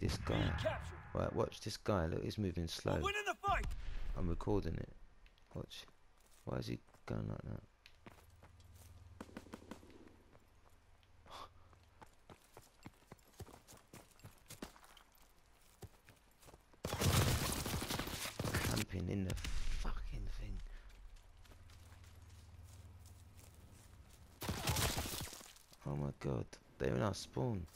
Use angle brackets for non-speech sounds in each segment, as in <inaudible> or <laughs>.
this guy. Right, watch this guy. Look, he's moving slow. winning the fight. I'm recording it. Watch. Why is he going like that? <sighs> Camping in the fucking thing. Oh my god, they're in our spawn.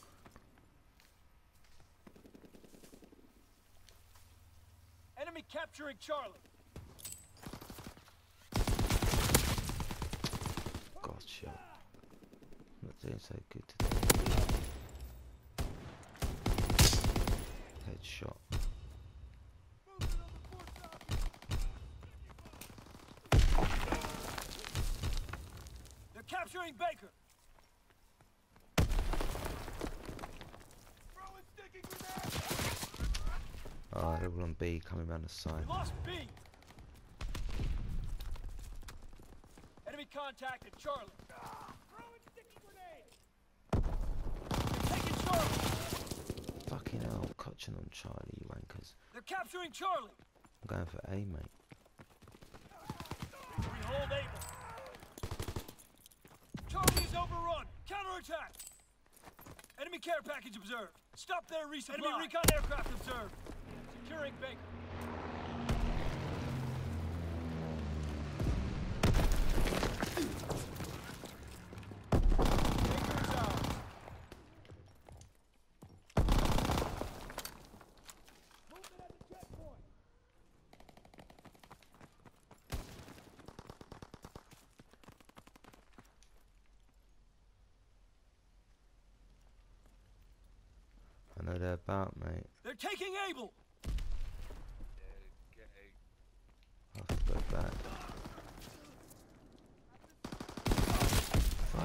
Enemy capturing Charlie. Gotcha. Not doing so good today. Headshot. They're capturing Baker. Throwing sticky grenade. Oh, they're all on B coming around the side. Lost B. Enemy contact at Charlie. Throwing sticky grenade. They're taking Charlie. Fucking hell, catching on Charlie, you wankers. They're capturing Charlie. I'm going for A, mate. We hold Able. Charlie is overrun. Counterattack. Enemy care package observed. Stop their resupply. Enemy recon aircraft observed. Securing Baker. Baker is ours. Movement at the checkpoint. I know they're about, mate. They're taking Able. I have to go back.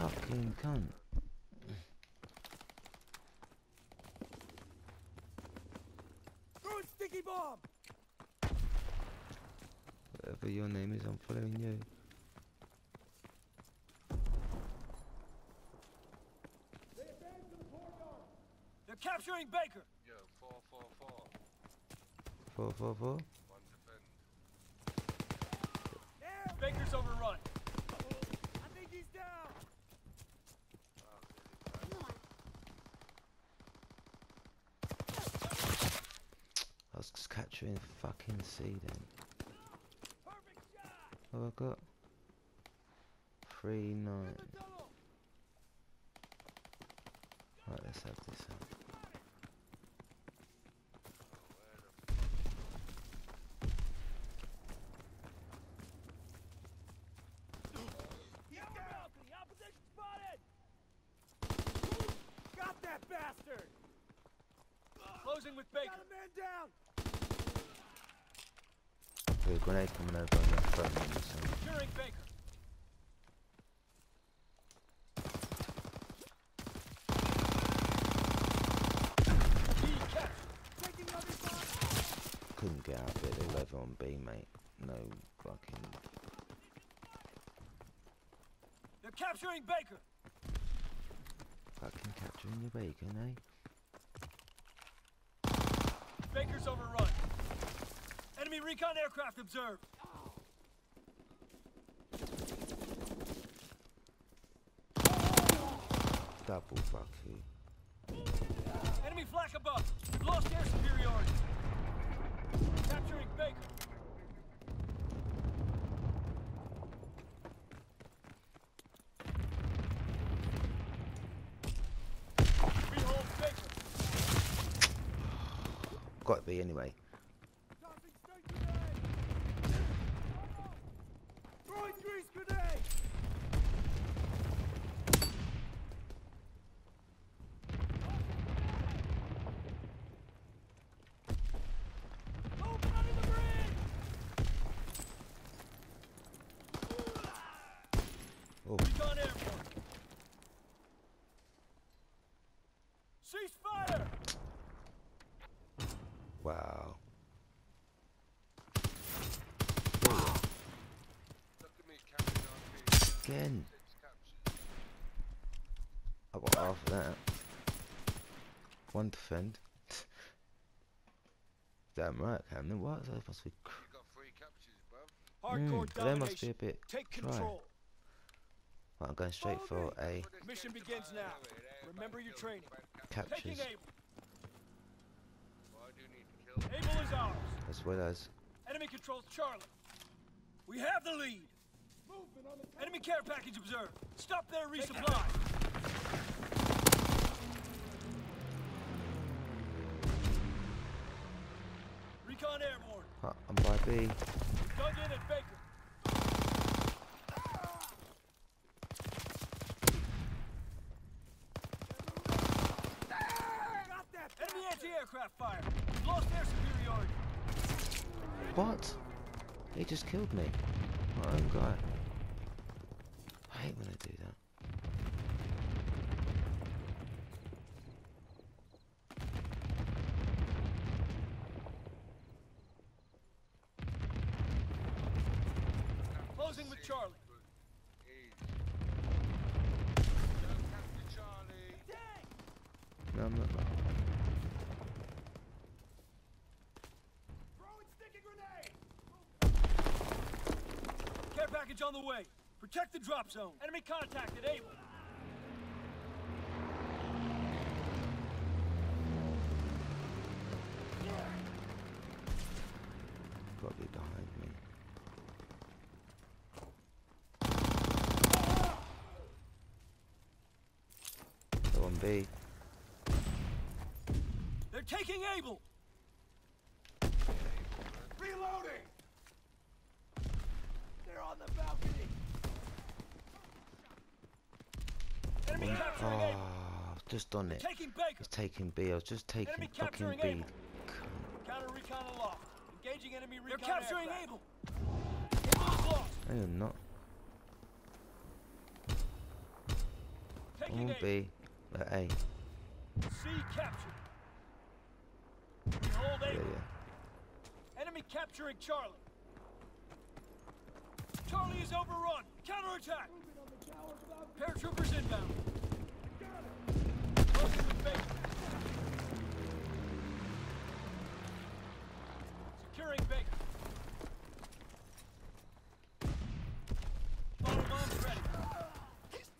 Fucking cunt. Throwing sticky bomb. Whatever your name is, I'm following you. They're capturing Baker. Yo, four, four, four. Four, four, four. One defend. Baker's overrun. I think he's down. I capturing fucking C then. What have got? Three nine. Right, let's have this out. He's down. The opposition spotted. Got that bastard. Closing with Baker. Got a man down. Grenade coming over on your front. So Securing Baker. Key captured. Taking other side. couldn't get out of it. They're all over on B, mate. No fucking. They're capturing Baker. Fucking capturing your bacon, eh? Baker's overrun. Enemy recon aircraft observed. Double fuck you. Enemy flak above. We've lost air superiority. Capturing Baker. We hold Baker. Got to be anyway. Tossing stun grenade. Throwing grease grenade. Open under the bridge. Oh, Recon airborne. Cease fire. wow. Look at me capturing RP. Again. I got half of that. One defend. <laughs> Damn right, Camden. What? They must be. Cr- You got three captures, bruv. Hardcore Mm, they must be a bit. Take dry. Right, I'm going straight for a Mission begins now. Remember your training. captures. Taking captures Able. Well, I do need to kill. Able is ours. as well as Enemy controls Charlie. We have the lead. Enemy care package observed. Stop their resupply. Recon airborne. I'm by B. Dug in at Baker. Enemy anti-aircraft fire. We've lost air superiority. What? He just killed me. My own guy. I hate when they do that. Closing with Charlie. Easy. Don't Charlie. No, I'm not. Care package on the way. Protect the drop zone. Enemy contacted. Able. Probably behind me. Go on B. They're taking Able. Reloading! They're on the balcony. Enemy capturing Able. Ah, oh, just on it. Taking Baker. It's taking B. I was just taking Enemy fucking B. Able. Counter recon aloft. Engaging enemy recon They're capturing Able. Able is lost. Not. Taking. B. At A. C captured. We hold Yeah, yeah. Enemy capturing Charlie. Charlie is overrun. Counterattack. Paratroopers inbound. Securing Baker. Bottle bombs ready.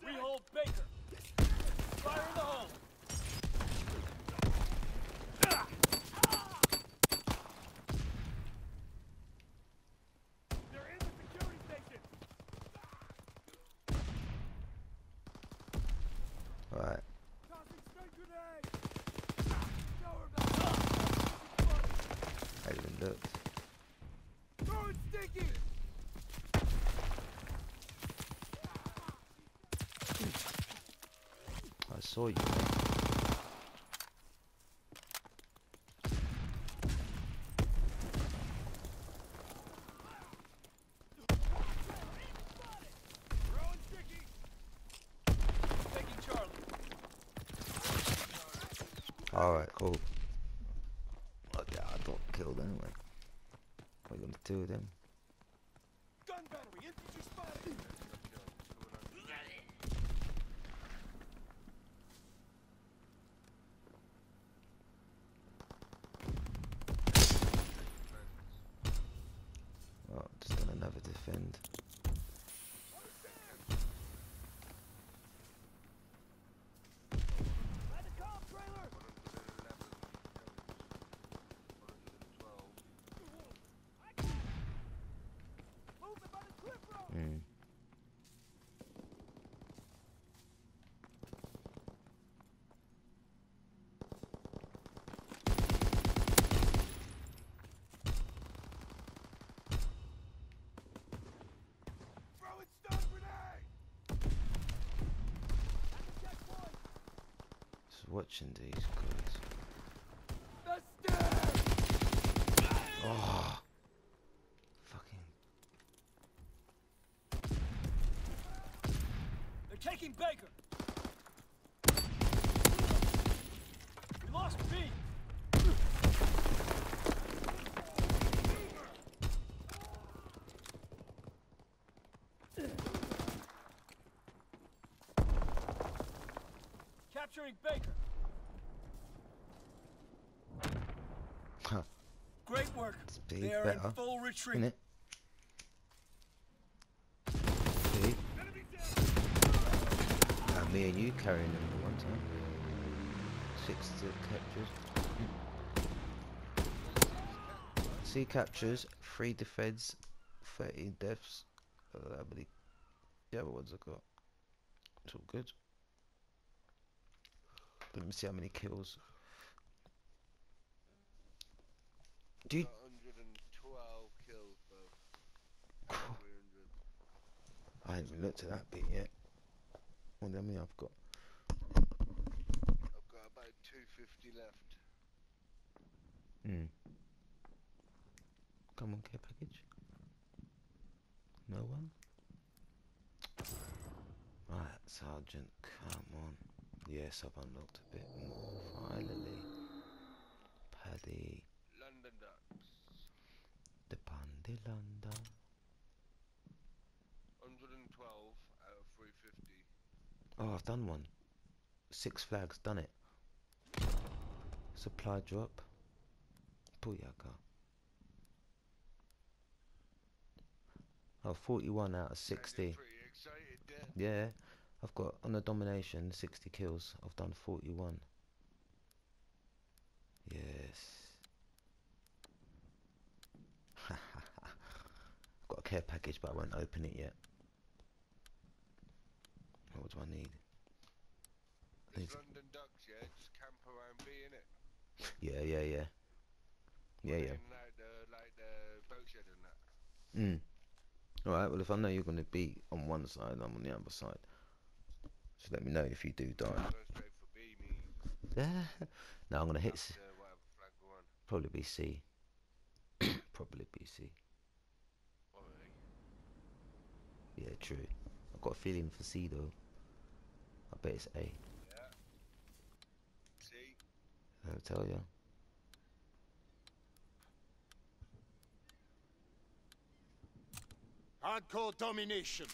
We hold Baker. Fire in the hole. They're in the security station. Alright. Tossing stun grenade. I even looked. Throwing sticky. I saw you. mate. Throwing sticky. Taking Charlie. Alright, cool. Okay, I got killed anyway. What are you gonna do with him? Gun battery. Infantry spotted. Oh, just gonna never defend. By the comm trailer. 111, 112. Moving by the cliff road. Mm. Throwing stun grenade. At the checkpoint. Just watching these guys. Oh, fucking. They're taking Baker. We lost B. Capturing Baker. Huh. Great work. Speed They are better, in full retreat. innit? See? Uh, me and you carrying them at one time. Six to captures. C captures, three defense, 13 deaths. Uh, the other ones I got? It's all good. Let me see how many kills. Do you, 112 kills, <sighs> bro. 300. I haven't even looked at that bit yet. Wonder how many I've got. I've got about 250 left. Hmm. Come on, care package. No one? Right, Sergeant, come on. Yes, I've unlocked a bit more, finally. Paddy, London Docks. the Pandy London. 112 out of 350. Oh, I've done one. Six flags, done it. Supply drop. Booyaka. Oh, 41 out of 60. Yeah. Yeah, I've got on the domination 60 kills. I've done 41. Yes. <laughs> I've got a care package, but I won't open it yet. What do I need? London Docks, yeah, just camp around B, innit? <laughs> Yeah, yeah, yeah. Yeah, yeah. In like the, like the boat shed and that. Mm. Alright, well, if I know you're going to be on one side, I'm on the other side. So let me know if you do die. Go straight for B, me. <laughs> no, I'm going to hit. C- After whatever flag we're on. Probably be C. <coughs> Probably be C. Yeah, true. I've got a feeling for C though. I bet it's A. Yeah. See? I'll tell you. Hardcore domination.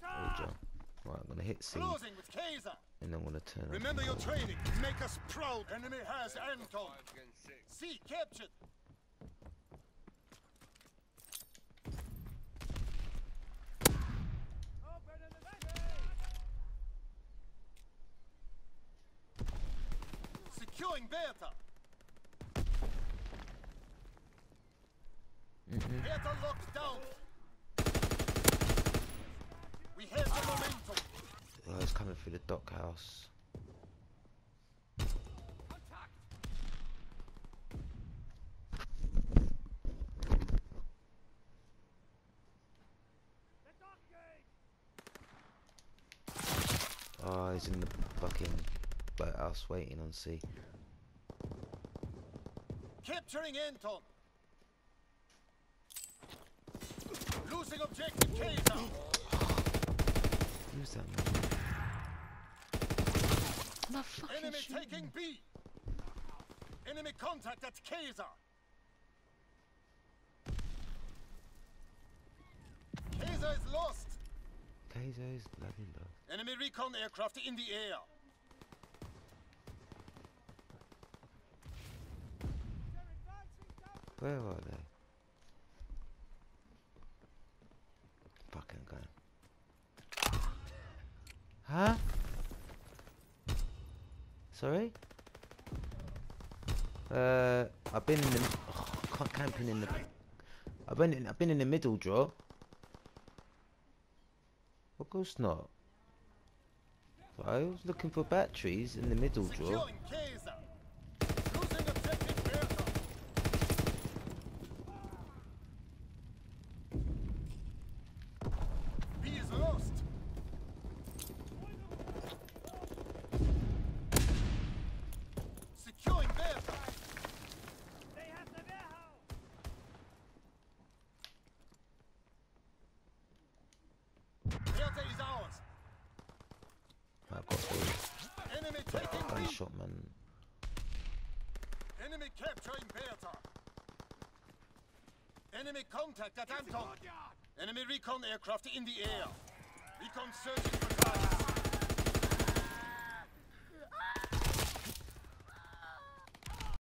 Told ya. Right, I'm gonna hit C, Closing with Kaiser. and I'm gonna turn. up. Remember your training. Make us proud. Enemy has Anton. Five against. C captured. Securing Bertha. Mhm. Bertha locked down. We have the momentum. Oh, it's coming through the dock house. Oh, he's in the fucking boathouse waiting on C. Capturing Anton. Losing objective Kaiser. <gasps> <gasps> Who's that man? My fucking Enemy shooting taking. B. Enemy contact at Kaiser. Kaiser is lost. Kaiser is bloody low. Enemy recon aircraft in the air. Where are they? Fucking going. Huh? Sorry? Uh, I've been in the. Oh, camping in the. I've been in, I've been in the middle draw. Of course not. I was looking for batteries in the middle draw. Securing Kaiser. Losing objective Bertha. B is lost. Securing Bertha. Bertha is ours. I've got the Enemy taking B. man. Enemy capturing Bertha. Enemy contact at Anton. Enemy recon aircraft in the air. Recon searching